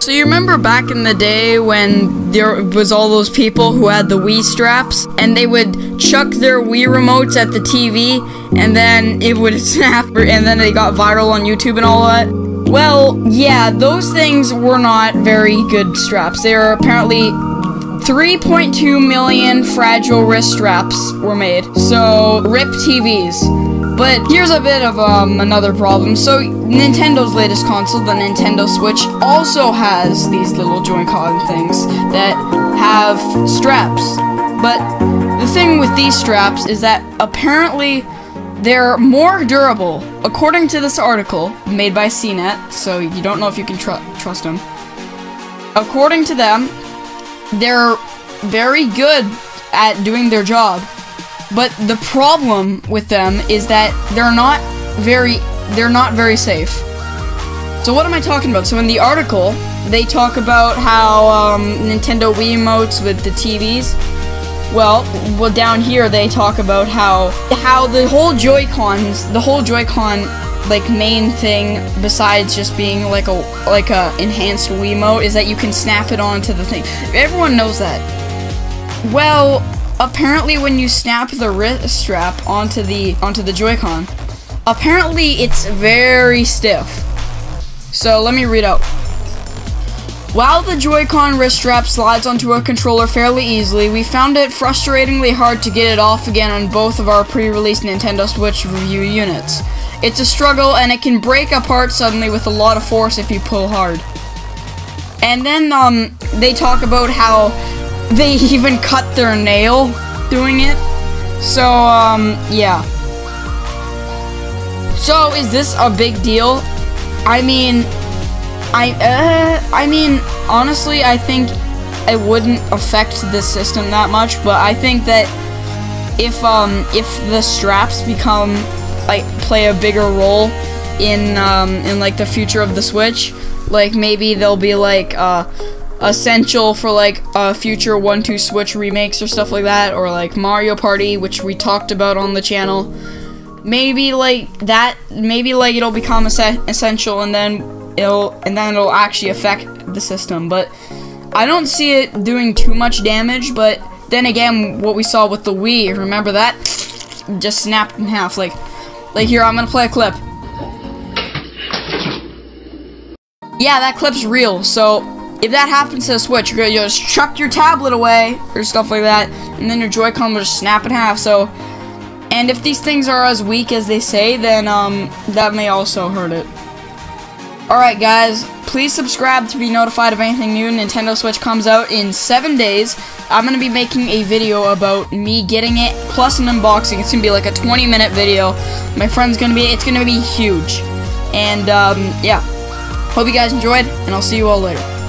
So you remember back in the day when there was all those people who had the Wii straps and they would chuck their Wii remotes at the TV and then it would snap and then they got viral on YouTube and all that? Well, yeah, those things were not very good straps. They are apparently 3.2 million fragile wrist straps were made. So, RIP TVs. But here's a bit of um, another problem. So Nintendo's latest console, the Nintendo Switch, also has these little Joy-Con things that have straps. But the thing with these straps is that apparently they're more durable. According to this article, made by CNET, so you don't know if you can tr trust them. According to them, they're very good at doing their job. But the problem with them is that they're not very they're not very safe. So what am I talking about? So in the article, they talk about how um, Nintendo Wii Wiimotes with the TVs. Well, well down here they talk about how how the whole Joy-Cons, the whole Joy-Con like main thing besides just being like a like a enhanced Wiimote is that you can snap it onto the thing. Everyone knows that. Well, apparently when you snap the wrist strap onto the onto the Joy-Con, apparently it's very stiff. So let me read out. While the Joy-Con wrist strap slides onto a controller fairly easily, we found it frustratingly hard to get it off again on both of our pre-release Nintendo Switch review units. It's a struggle and it can break apart suddenly with a lot of force if you pull hard. And then um, they talk about how they even cut their nail doing it. So, um, yeah. So, is this a big deal? I mean, I, uh, I mean, honestly, I think it wouldn't affect the system that much, but I think that if, um, if the straps become, like, play a bigger role in, um, in, like, the future of the Switch, like, maybe they'll be, like, uh, essential for like uh, future 1-2 Switch remakes or stuff like that, or like Mario Party, which we talked about on the channel. Maybe like that, maybe like it'll become essential and then it'll and then it'll actually affect the system. But I don't see it doing too much damage. But then again, what we saw with the Wii, remember that? Just snapped in half. Like, like here, I'm gonna play a clip. Yeah, that clip's real. So if that happens to the Switch, you're gonna just chuck your tablet away or stuff like that, and then your Joy-Con will just snap in half. So, and if these things are as weak as they say, then um, that may also hurt it. Alright guys, please subscribe to be notified of anything new. Nintendo Switch comes out in 7 days. I'm going to be making a video about me getting it, plus an unboxing. It's going to be like a 20 minute video. My friend's going to be, it's going to be huge. And um, yeah, hope you guys enjoyed, and I'll see you all later.